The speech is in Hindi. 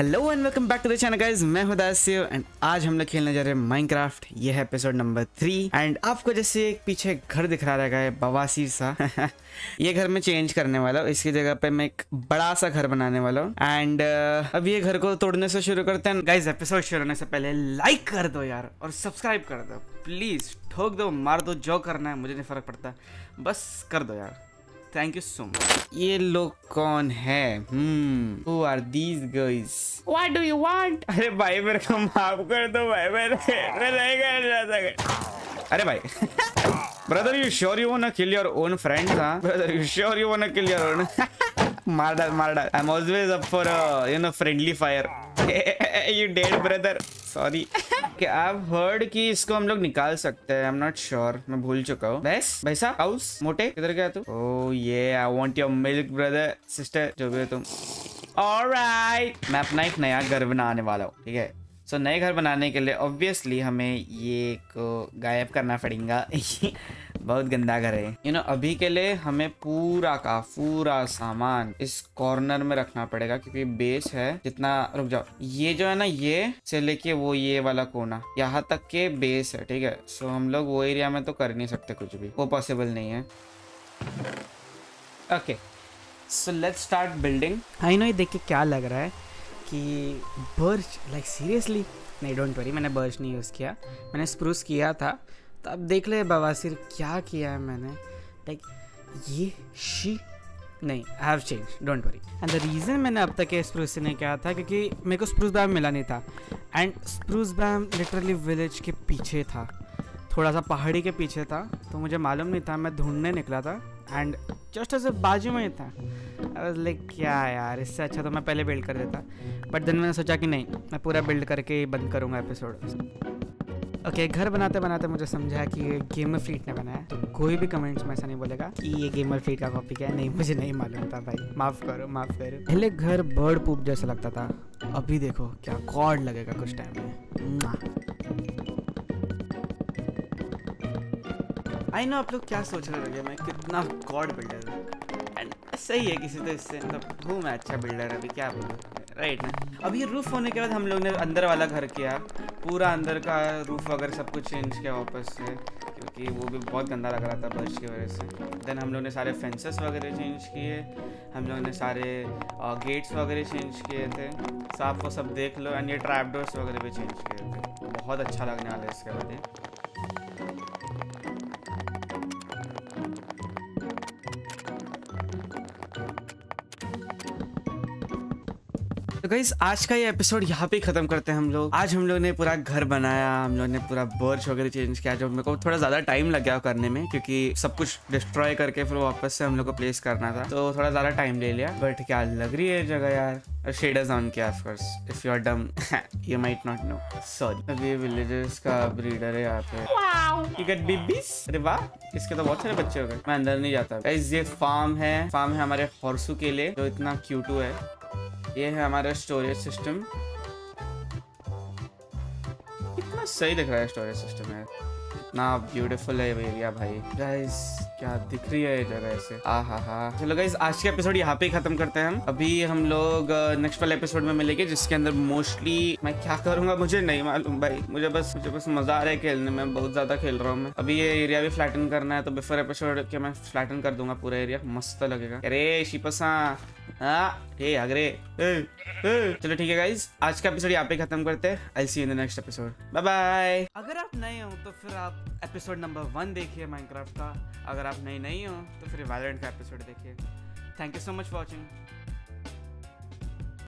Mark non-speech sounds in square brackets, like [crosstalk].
Hello and welcome back to the channel guys मैं हूँ दासियो एंड आज हम लोग खेलने जा रहे हैं माइनक्राफ्ट ये है एपिसोड नंबर थ्री एंड आपको जैसे एक पीछे घर दिख रहा रहेगा बवासीर सा। [laughs] ये घर में चेंज करने वाला हूँ। इसकी जगह पे मैं एक बड़ा सा घर बनाने वाला हूँ। एंड uh, अब ये घर को तोड़ने से शुरू करते हैं। गाइस एपिसोड शुरू होने से पहले लाइक कर दो यार और सब्सक्राइब कर दो। प्लीज़ ठोक दो मार दो जो करना है मुझे नहीं फ़र्क पड़ता। बस कर दो यार। थैंक यू सो मच ये लोग कौन है? हम्म are these girls what do you want अरे भाई मेरे को माफ़ कर दो भाई मैं मैं नहीं करना चाहता अरे भाई brother you sure you want kill your own friends हाँ brother you sure you want kill your own मार डाल मार डाल। I am always up for you no friendly fire you dead brother sorry क्या आप हर्ड कि इसको हम लोग निकाल सकते हैं। आई एम नॉट श्योर मैं भूल चुका हूँ। भैंस भैसा हाउस मोटे किधर गया तू? ये I want your milk brother sister जो भी हो तुम। ऑलराइट मैं अपना एक नया घर बनाने वाला हूँ ठीक है? सो so, नए घर बनाने के लिए ऑब्वियसली हमें ये को गायब करना पड़ेगा। [laughs] बहुत गंदा घर है। यू you नो know, अभी के लिए हमें पूरा का पूरा सामान इस कॉर्नर में रखना पड़ेगा क्योंकि बेस है। जितना रुक जाओ। ये जो है ना ये से लेके वो ये वाला कोना यहाँ तक के बेस है ठीक है? सो so, हम लोग वो एरिया में तो कर नहीं सकते कुछ भी। वो पॉसिबल नहीं है। Okay so let's start building I know ये देख के क्या लग रहा है कि बर्च लाइक सीरियसली नहीं डोंट वरी मैंने बर्च नहीं यूज़ किया। मैंने स्प्रूस किया था। तो अब देख ले बवासीर क्या किया है मैंने? लाइक ये शी नहीं I have change don't worry and the reason मैंने अब तक स्प्रूस से नहीं किया था, क्योंकि मेरे को स्प्रूस बैम मिला नहीं था. And spruce biome literally village के पीछे था. थोड़ा सा पहाड़ी के पीछे था तो मुझे मालूम नहीं था, मैं ढूँढने निकला था. एंड जस्ट ऐसे बाजू में ही था. लाइक क्या यार, इससे अच्छा तो मैं पहले बिल्ड कर देता. बट देन मैंने सोचा कि नहीं, मैं पूरा बिल्ड करके बंद करूँगा एपिसोड ओके okay, घर बनाते बनाते मुझे समझा कि ये गेमर फ्लीट ने बनाया तो कोई भी कमेंट्स में ऐसा नहीं बोलेगा कि ये गेमर फ्लीट का कॉपी क्या है। नहीं मुझे नहीं मालूम था भाई। माफ़ करो माफ़ करो। पहले घर बर्ड पूप जैसा लगता था। अभी देखो क्या कॉर्ड लगेगा कुछ टाइम में। आई नो आप लोग क्या सोच रहे होंगे मैं कितना गॉड बिल्डर हूँ। एंड सही है किसी तो इससे मतलब हूँ मैं अच्छा बिल्डर अभी क्या बोलूँ। राइट ना? अब ये रूफ होने के बाद हम लोग ने अंदर वाला घर किया। पूरा अंदर का रूफ वगैरह सब कुछ चेंज किया वापस से, क्योंकि वो भी बहुत गंदा लग रहा था बर्च की वजह से। देन हम लोग ने सारे फेंसेस वगैरह चेंज किए। हम लोग ने सारे गेट्स वगैरह चेंज किए थे। तो आप वो सब देख लो एंड ये ट्रैप डोर्स वगैरह भी चेंज किए थे। बहुत अच्छा लगने वाला है इसके बाद तो गाइस आज का ये एपिसोड यहाँ पे खत्म करते हैं हम लोग। आज हम लोग ने पूरा घर बनाया हम लोग ने पूरा बर्च वगैरह चेंज किया जो मेरे को थोड़ा ज़्यादा टाइम लग गया करने में क्योंकि सब कुछ डिस्ट्रॉय करके फिर वापस से हम लोग को प्लेस करना था। तो थोड़ा ज़्यादा टाइम ले लिया। बट क्या लग रही है जगह यार? शेडर्स ऑन किया of course if you are dumb you might not know sorry अब ये विलेजर्स का ब्रीडर है यहाँ पे। यू गेट बेबीज अरे वाह इसके तो बहुत सारे बच्चे हो गए। मैं अंदर नहीं जाता। गाइस ये फार्म है। फार्म है हमारे हॉर्सू के लिए जो इतना क्यूटू है। ये है हमारा स्टोरेज सिस्टम कितना सही दिख रहा है स्टोरेज सिस्टम है इतना ब्यूटीफुल है एरिया भाई। गाइस क्या दिख रही है जगह ऐसे? आ हा हा चलो गाइस आज के एपिसोड यहाँ पे खत्म करते हैं हम। अभी हम लोग नेक्स्ट वाले एपिसोड में मिलेंगे, जिसके अंदर मोस्टली मैं क्या करूँगा मुझे नहीं मालूम भाई। मुझे बस मुझे बस मज़ा आ रहा है खेलने में, बहुत ज़्यादा खेल रहा हूँ मैं। अभी ये एरिया भी फ्लैटन करना है तो बिफोर एपिसोड के मैं फ्लैटन कर दूँगा पूरा एरिया मस्त लगेगा। अरे, शिपसा। हाँ अगरे। चलो ठीक है गाइज़ आज का एपिसोड यहाँ पे खत्म करते हैं। I see in the next episode bye bye अगर आप नए हो तो फिर आप एपिसोड नंबर वन देखिए माइनक्राफ्ट का। अगर आप नए नहीं हो तो फिर वायलेंट का एपिसोड देखिए। Thank you so much watching